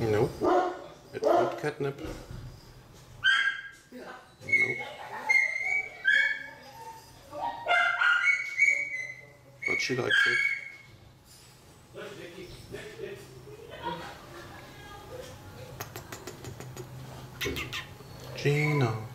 No, it's not catnip. No. But she likes it. Gino.